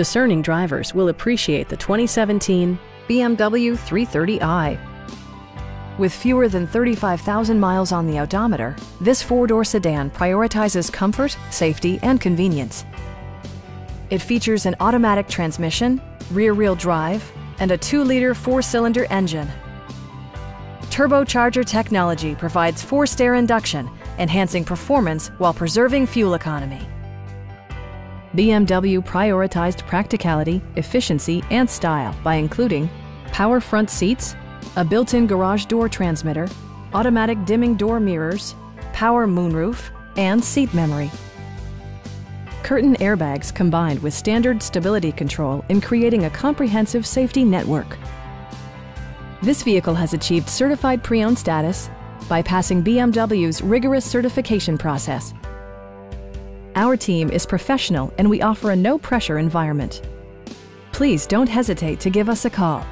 Discerning drivers will appreciate the 2017 BMW 330i. With fewer than 35,000 miles on the odometer, this four-door sedan prioritizes comfort, safety, and convenience. It features an automatic transmission, rear-wheel drive, and a 2-liter four-cylinder engine. Turbocharger technology provides forced air induction, enhancing performance while preserving fuel economy. BMW prioritized practicality, efficiency, and style by including power front seats, a built-in garage door transmitter, automatic dimming door mirrors, power moonroof, and seat memory. Curtain airbags combined with standard stability control in creating a comprehensive safety network. This vehicle has achieved certified pre-owned status by passing BMW's rigorous certification process. Our team is professional and we offer a no-pressure environment. Please don't hesitate to give us a call.